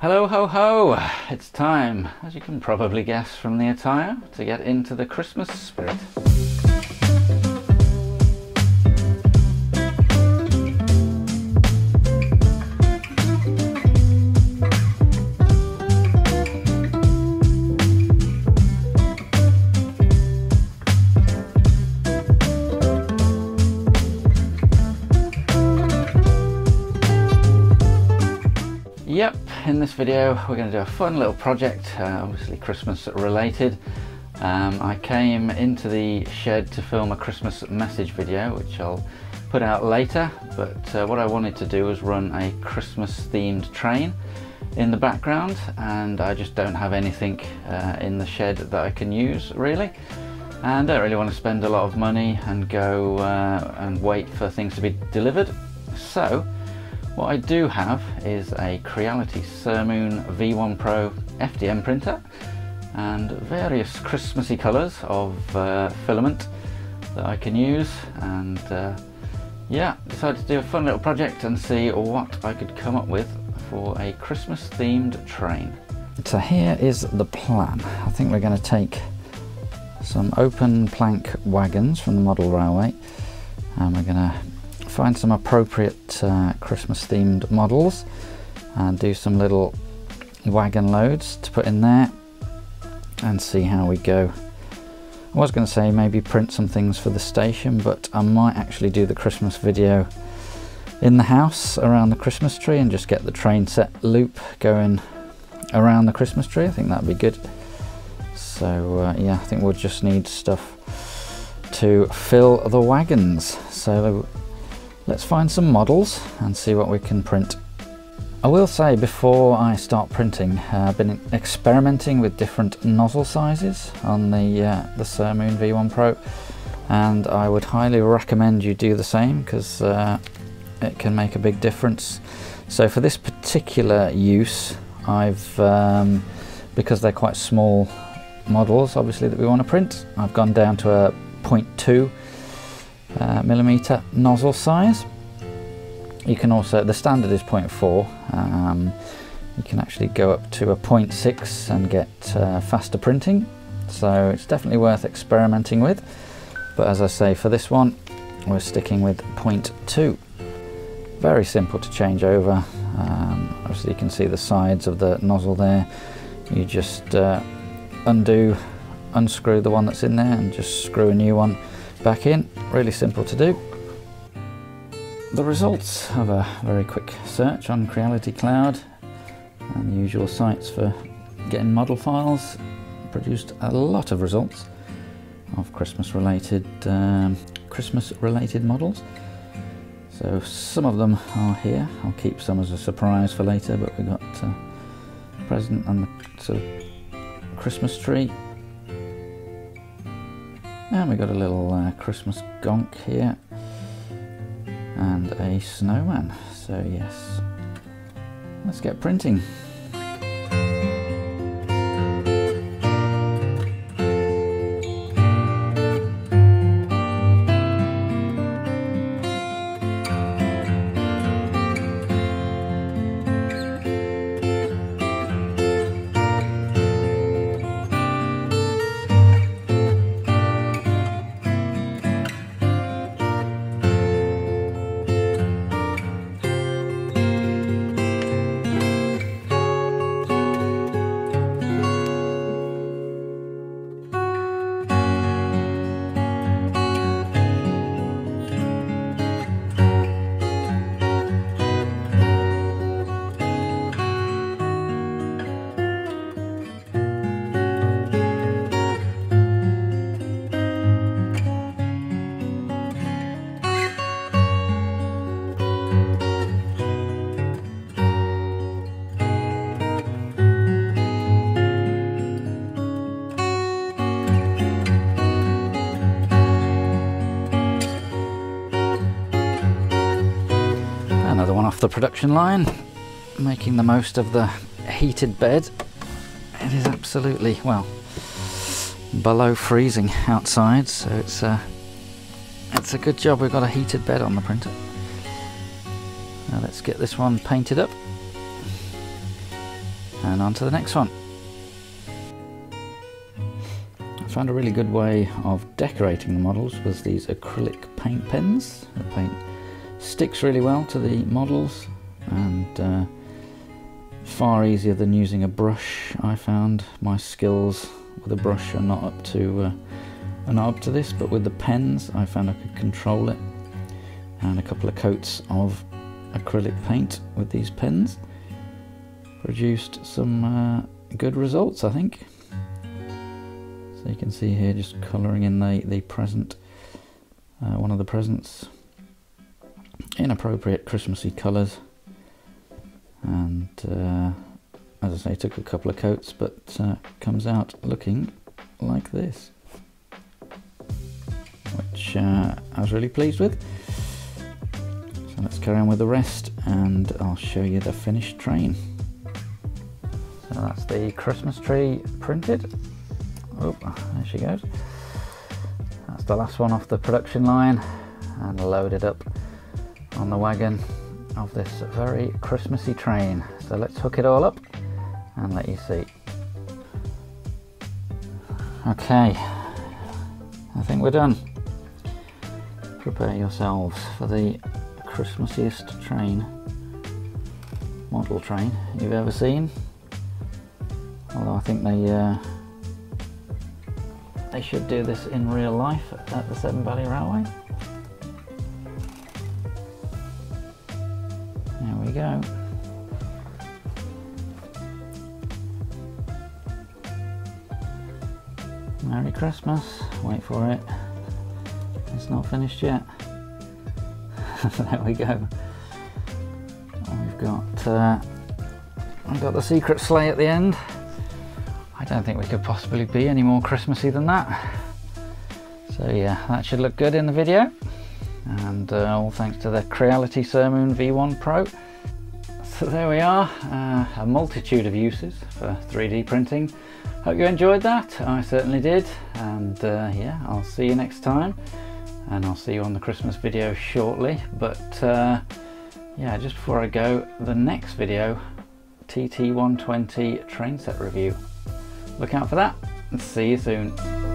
Hello ho ho! It's time, as you can probably guess from the attire, to get into the Christmas spirit. In this video we're going to do a fun little project, uh, obviously Christmas related. Um, I came into the shed to film a Christmas message video which I'll put out later but uh, what I wanted to do was run a Christmas themed train in the background and I just don't have anything uh, in the shed that I can use really and I don't really want to spend a lot of money and go uh, and wait for things to be delivered so what I do have is a Creality Sermoon V1 Pro FDM printer and various Christmassy colours of uh, filament that I can use and uh, yeah, decided to do a fun little project and see what I could come up with for a Christmas themed train. So here is the plan. I think we're going to take some open plank wagons from the model railway and we're going to find some appropriate uh, Christmas themed models and do some little wagon loads to put in there and see how we go. I was going to say maybe print some things for the station but I might actually do the Christmas video in the house around the Christmas tree and just get the train set loop going around the Christmas tree. I think that'd be good. So uh, yeah, I think we'll just need stuff to fill the wagons. So Let's find some models and see what we can print. I will say before I start printing, uh, I've been experimenting with different nozzle sizes on the, uh, the Sermoon V1 Pro and I would highly recommend you do the same because uh, it can make a big difference. So for this particular use, I've, um, because they're quite small models obviously that we want to print, I've gone down to a 0.2 uh, millimeter nozzle size. You can also, the standard is 0.4, um, you can actually go up to a 0.6 and get uh, faster printing, so it's definitely worth experimenting with. But as I say, for this one, we're sticking with 0.2. Very simple to change over. Um, obviously you can see the sides of the nozzle there. You just uh, undo, unscrew the one that's in there and just screw a new one back in. Really simple to do. The results of a very quick search on Creality Cloud and the usual sites for getting model files produced a lot of results of Christmas related um, Christmas related models. So some of them are here. I'll keep some as a surprise for later, but we've got uh, present and the sort of Christmas tree and we got a little uh, Christmas gonk here and a snowman. So yes, let's get printing. Off the production line, making the most of the heated bed. It is absolutely, well, below freezing outside, so it's uh, it's a good job we've got a heated bed on the printer. Now let's get this one painted up and on to the next one. I found a really good way of decorating the models was these acrylic paint pens. The paint sticks really well to the models and uh, far easier than using a brush I found. My skills with a brush are not up to uh, are not up to this but with the pens I found I could control it and a couple of coats of acrylic paint with these pens produced some uh, good results I think. So you can see here just colouring in the, the present, uh, one of the presents, inappropriate Christmassy colours and uh, as I say took a couple of coats but uh, comes out looking like this which uh, I was really pleased with. So let's carry on with the rest and I'll show you the finished train. So that's the Christmas tree printed. Oh, there she goes. That's the last one off the production line and loaded up on the wagon of this very Christmassy train. So let's hook it all up and let you see. Okay, I think we're done. Prepare yourselves for the Christmassiest train, model train you've ever seen. Although I think they uh, they should do this in real life at the Severn Valley Railway. Go. Merry Christmas. Wait for it. It's not finished yet. there we go. We've got uh, we've got the secret sleigh at the end. I don't think we could possibly be any more Christmassy than that. So yeah, that should look good in the video. And uh, all thanks to the Creality Sermoon V1 Pro. So there we are, uh, a multitude of uses for 3D printing. Hope you enjoyed that, I certainly did. And uh, yeah, I'll see you next time. And I'll see you on the Christmas video shortly. But uh, yeah, just before I go, the next video, TT120 train set review. Look out for that and see you soon.